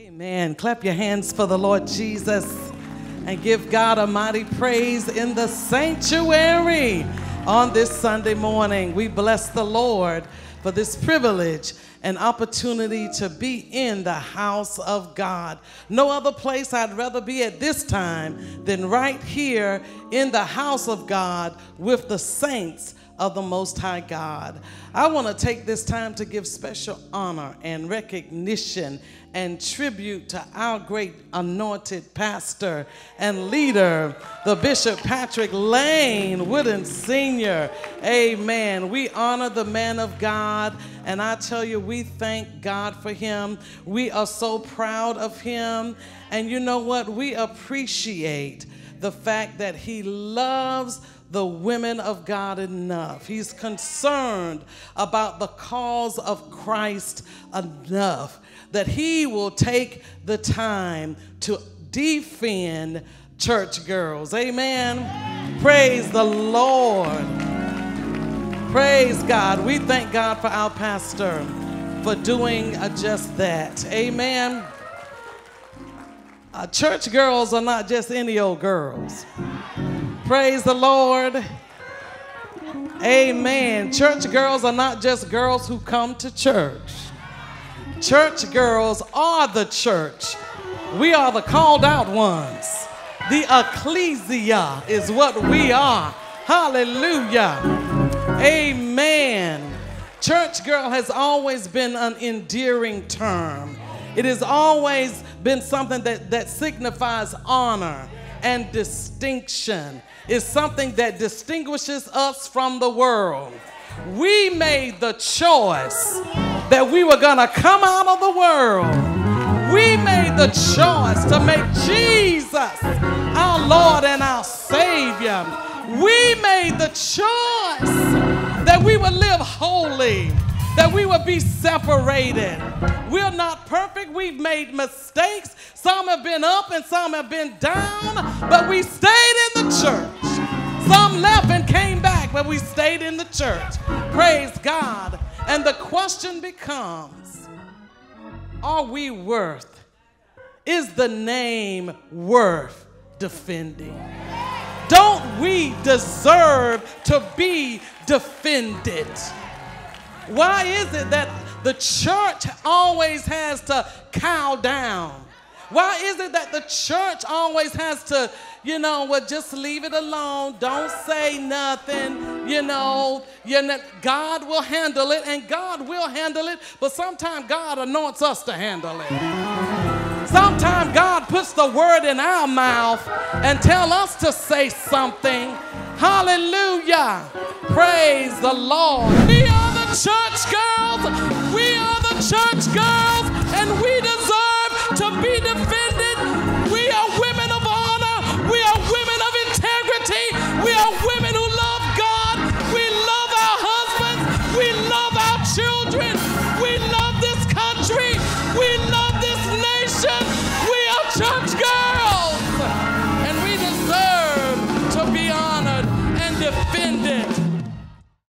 Amen. Clap your hands for the Lord Jesus and give God a mighty praise in the sanctuary on this Sunday morning. We bless the Lord for this privilege and opportunity to be in the house of God. No other place I'd rather be at this time than right here in the house of God with the saints of the Most High God. I want to take this time to give special honor and recognition and tribute to our great anointed pastor and leader, the Bishop Patrick Lane Wooden Sr. Amen. We honor the man of God, and I tell you, we thank God for him. We are so proud of him. And you know what? We appreciate the fact that he loves the women of God enough. He's concerned about the cause of Christ enough that he will take the time to defend church girls. Amen. Praise the Lord. Praise God. We thank God for our pastor for doing just that. Amen. Uh, church girls are not just any old girls. Praise the Lord. Amen. Church girls are not just girls who come to church. Church girls are the church. We are the called out ones. The ecclesia is what we are. Hallelujah. Amen. Church girl has always been an endearing term. It has always been something that, that signifies honor and distinction. It's something that distinguishes us from the world. We made the choice that we were going to come out of the world. We made the choice to make Jesus our Lord and our Savior. We made the choice that we would live holy, that we would be separated. We're not perfect. We've made mistakes. Some have been up and some have been down, but we stayed in the church. Some left and came back, but we stayed in the church. Praise God. And the question becomes are we worth, is the name worth defending? Don't we deserve to be defended? Why is it that the church always has to cow down? Why is it that the church always has to, you know, well, just leave it alone. Don't say nothing. You know, you know, God will handle it, and God will handle it, but sometimes God anoints us to handle it. Sometimes God puts the word in our mouth and tell us to say something. Hallelujah. Praise the Lord. Church girls. We are the church girls, and we